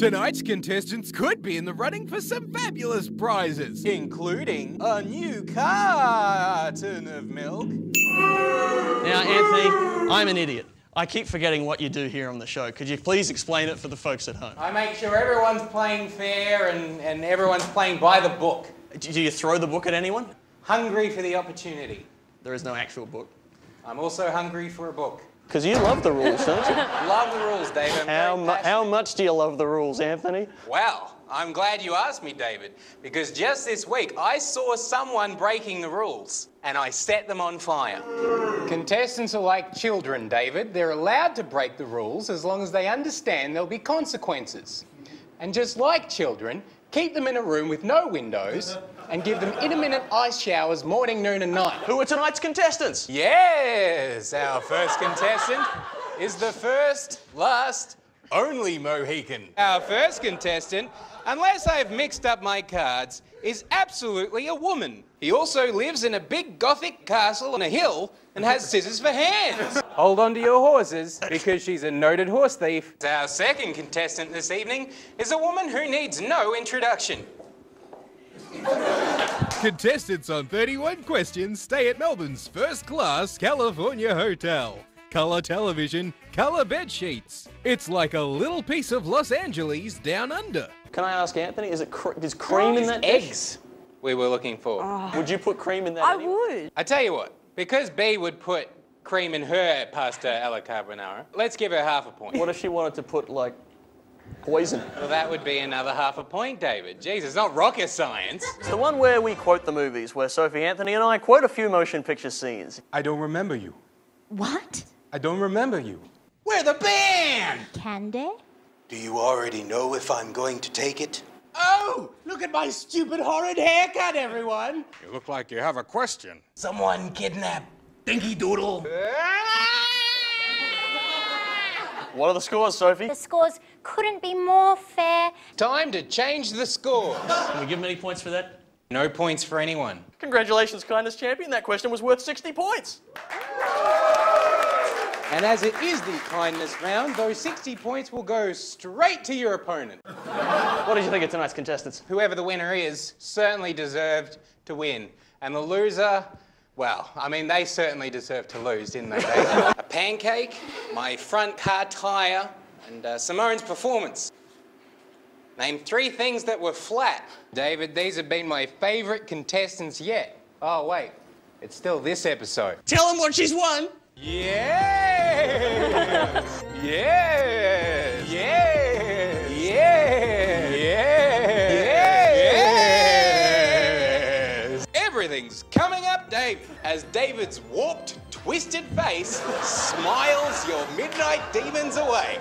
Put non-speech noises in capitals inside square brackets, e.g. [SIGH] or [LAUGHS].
Tonight's contestants could be in the running for some fabulous prizes. including a new carton of milk. Now, Anthony, I'm an idiot. I keep forgetting what you do here on the show. Could you please explain it for the folks at home? I make sure everyone's playing fair and, and everyone's playing by the book. Do do you throw the book at anyone? Hungry for the opportunity. There is no actual book. I'm also hungry for a book. Because you love the rules, don't you? [LAUGHS] Love the rules, David. How, mu- how much do you love the rules, Anthony? Well, I'm glad you asked me, David, because just this week I saw someone breaking the rules and I set them on fire. Contestants are like children, David. They're allowed to break the rules as long as they understand there'll be consequences. And just like children, keep them in a room with no windows and give them intermittent ice showers morning, noon, and night. Who are tonight's contestants? Yes, our first contestant is the first, last, only Mohican. Our first contestant, unless I've mixed up my cards, is absolutely a woman. He also lives in a big gothic castle on a hill and has scissors for hands. Hold on to your horses because she's a noted horse thief. Our second contestant this evening is a woman who needs no introduction. Contestants on 31 questions stay at Melbourne's first class California hotel. Color television, color bed sheets. It's like a little piece of Los Angeles down under. Can I ask Anthony, is it cr- is cream in that dish? Eggs we were looking for. Oh. Would you put cream in that? I anyway? would. I tell you what, because B would put cream in her pasta alla carbonara, let's give her half a point. What if she wanted to put like poison? Well, that would be another half a point, David. Jesus, not rocket science. It's the one where we quote the movies, where Sophie Anthony and I quote a few motion picture scenes. I don't remember you. What? I don't remember you. We're the band! Candy? Do you already know if I'm going to take it? Oh, look at my stupid, horrid haircut, everyone. You look like you have a question. Someone kidnapped Dinky Doodle. What are the scores, Sophie? The scores couldn't be more fair. Time to change the scores. Can we give them any points for that? No points for anyone. Congratulations, kindness champion. That question was worth 60 points. And as it is the kindness round, those 60 points will go straight to your opponent. What did you think of tonight's contestants? Whoever the winner is certainly deserved to win. And the loser, well, I mean, they certainly deserved to lose, didn't they? Dave? [LAUGHS] a pancake, my front car tyre, and uh, Simone's performance. Name three things that were flat. David, these have been my favourite contestants yet. Oh, wait, it's still this episode. Tell them what she's won. Yes! [LAUGHS] yes! Yes! Yes! Yes! Everything's coming up, Dave, as David's warped, twisted face smiles your midnight demons away.